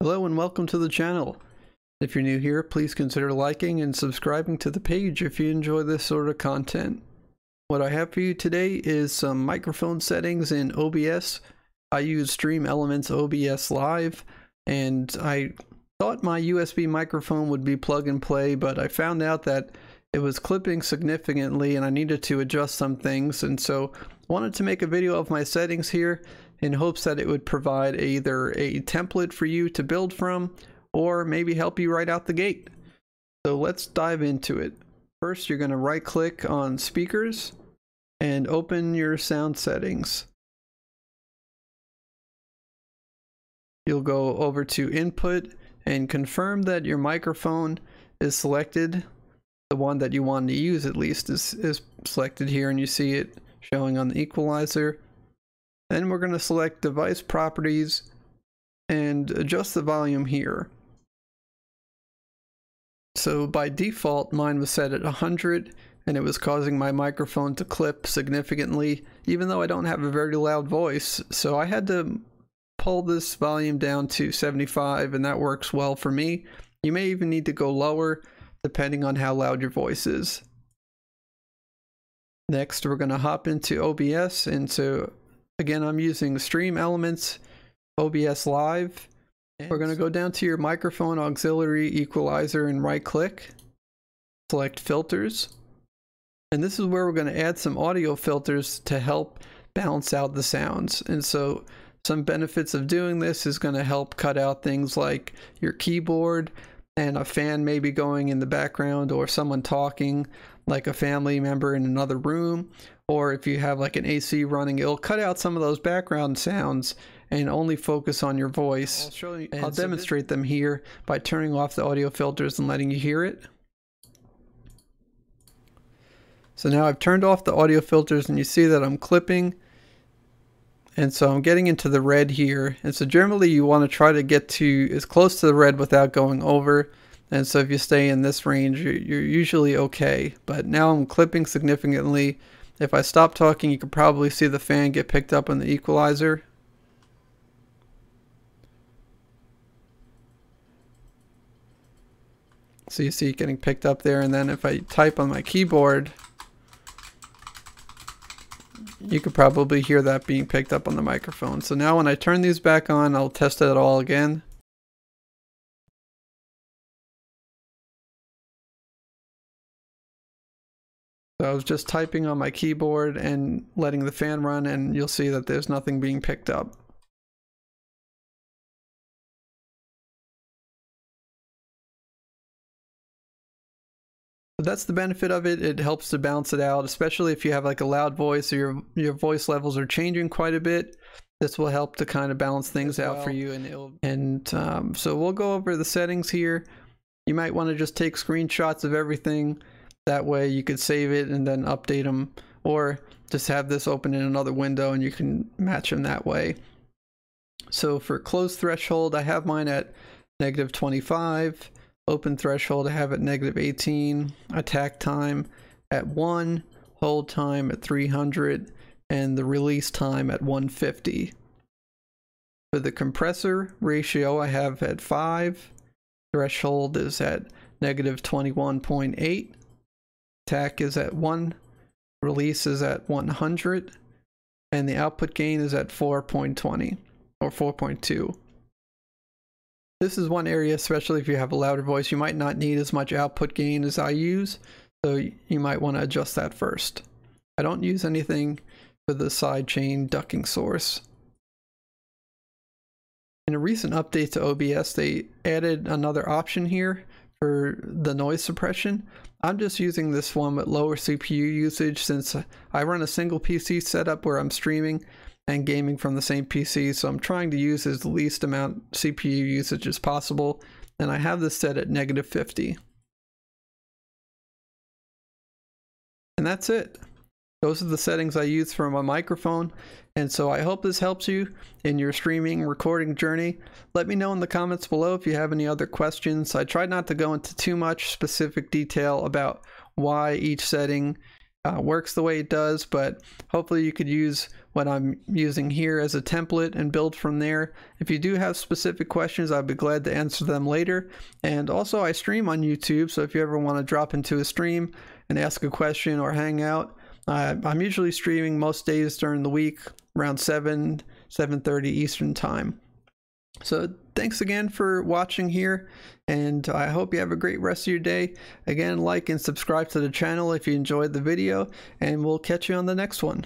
Hello and welcome to the channel. If you're new here, please consider liking and subscribing to the page if you enjoy this sort of content. What I have for you today is some microphone settings in OBS. I use Stream Elements OBS Live and I thought my USB microphone would be plug and play, but I found out that it was clipping significantly and I needed to adjust some things and so wanted to make a video of my settings here in hopes that it would provide either a template for you to build from or maybe help you right out the gate. So let's dive into it. First, you're going to right click on speakers and open your sound settings. You'll go over to input and confirm that your microphone is selected. The one that you want to use at least is, is selected here and you see it showing on the equalizer. Then we're going to select device properties and adjust the volume here. So by default, mine was set at 100 and it was causing my microphone to clip significantly, even though I don't have a very loud voice. So I had to pull this volume down to 75 and that works well for me. You may even need to go lower depending on how loud your voice is. Next, we're going to hop into OBS. So Again, I'm using Stream Elements OBS Live. We're going to go down to your microphone auxiliary equalizer and right click. Select filters. And this is where we're going to add some audio filters to help balance out the sounds. And so some benefits of doing this is going to help cut out things like your keyboard and a fan maybe going in the background or someone talking like a family member in another room or if you have like an AC running, it'll cut out some of those background sounds and only focus on your voice. I'll, show you, I'll demonstrate them here by turning off the audio filters and letting you hear it. So now I've turned off the audio filters and you see that I'm clipping. And so I'm getting into the red here. And so generally you want to try to get to as close to the red without going over. And so if you stay in this range, you're, you're usually okay. But now I'm clipping significantly if I stop talking, you can probably see the fan get picked up on the equalizer. So you see it getting picked up there, and then if I type on my keyboard, you could probably hear that being picked up on the microphone. So now when I turn these back on, I'll test it all again. So I was just typing on my keyboard and letting the fan run and you'll see that there's nothing being picked up. But that's the benefit of it. It helps to balance it out, especially if you have like a loud voice or your your voice levels are changing quite a bit. This will help to kind of balance things out for you. And it'll and um, so we'll go over the settings here. You might want to just take screenshots of everything that way you could save it and then update them or just have this open in another window and you can match them that way. So for close threshold, I have mine at negative 25. Open threshold, I have at negative 18. Attack time at 1. Hold time at 300. And the release time at 150. For the compressor ratio, I have at 5. Threshold is at negative 21.8 attack is at 1, release is at 100, and the output gain is at 4.20 or 4.2. This is one area, especially if you have a louder voice, you might not need as much output gain as I use, so you might want to adjust that first. I don't use anything for the sidechain ducking source. In a recent update to OBS, they added another option here for the noise suppression. I'm just using this one with lower CPU usage since I run a single PC setup where I'm streaming and gaming from the same PC, so I'm trying to use as least amount CPU usage as possible, and I have this set at negative 50. And that's it. Those are the settings I use for my microphone. And so I hope this helps you in your streaming recording journey. Let me know in the comments below if you have any other questions. I tried not to go into too much specific detail about why each setting uh, works the way it does, but hopefully you could use what I'm using here as a template and build from there. If you do have specific questions, I'd be glad to answer them later. And also I stream on YouTube, so if you ever want to drop into a stream and ask a question or hang out, uh, I'm usually streaming most days during the week around 7, 7.30 Eastern Time. So thanks again for watching here, and I hope you have a great rest of your day. Again, like and subscribe to the channel if you enjoyed the video, and we'll catch you on the next one.